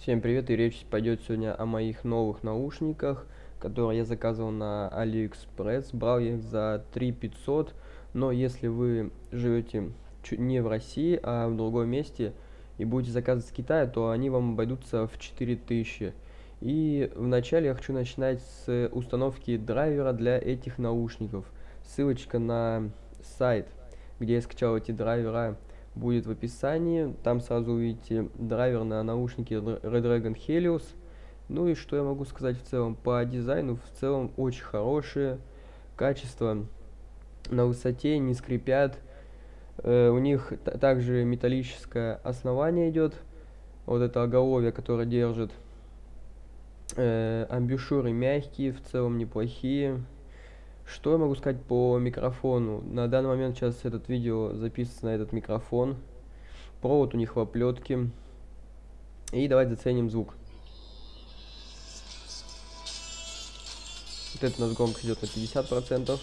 Всем привет, и речь пойдет сегодня о моих новых наушниках, которые я заказывал на AliExpress. Брал их за 3 500, но если вы живете не в России, а в другом месте и будете заказывать с Китая, то они вам обойдутся в 4000. И вначале я хочу начинать с установки драйвера для этих наушников. Ссылочка на сайт, где я скачал эти драйвера, будет в описании. Там сразу увидите драйвер на наушники Redragon Helios. Ну и что я могу сказать в целом по дизайну? В целом очень хорошие. Качество на высоте, не скрипят. Э, у них также металлическое основание идет. Вот это оголовье, которое держит. Э, амбушюры мягкие, в целом неплохие. Что я могу сказать по микрофону? На данный момент сейчас этот видео записывается на этот микрофон. Провод у них в оплетке. И давайте заценим звук. Вот это у нас громкость идет на 50%.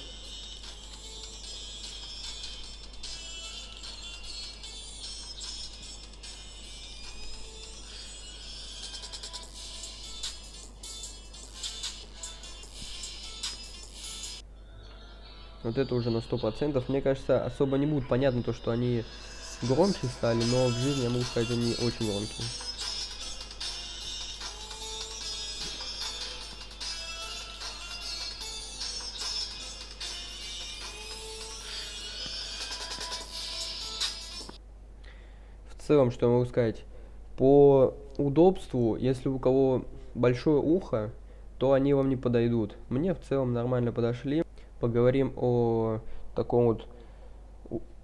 Вот это уже на сто процентов. Мне кажется, особо не будет понятно то, что они громкие стали, но в жизни я могу сказать, они очень громкие. В целом, что я могу сказать, по удобству, если у кого большое ухо, то они вам не подойдут. Мне в целом нормально подошли поговорим о таком вот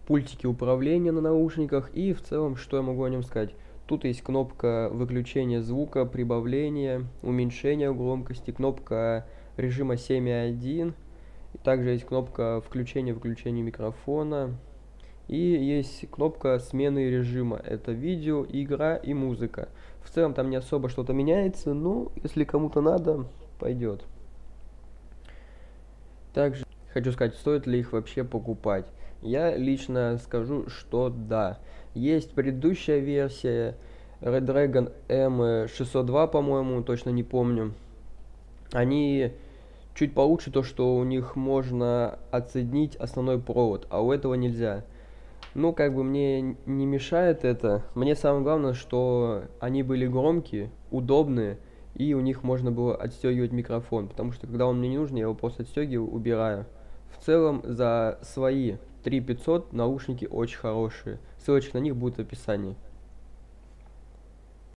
пультике управления на наушниках и в целом, что я могу о нем сказать. Тут есть кнопка выключения звука, прибавления, уменьшения громкости, кнопка режима 7.1, также есть кнопка включения-выключения микрофона, и есть кнопка смены режима. Это видео, игра и музыка. В целом там не особо что-то меняется, но если кому-то надо, пойдет. Также Хочу сказать, стоит ли их вообще покупать. Я лично скажу, что да. Есть предыдущая версия Red Dragon M602, по-моему, точно не помню. Они чуть получше то, что у них можно отсоединить основной провод, а у этого нельзя. Ну, как бы мне не мешает это. Мне самое главное, что они были громкие, удобные, и у них можно было отстегивать микрофон, потому что когда он мне не нужен, я его просто отстегиваю, убираю. В целом за свои 3500 наушники очень хорошие. Ссылочка на них будет в описании.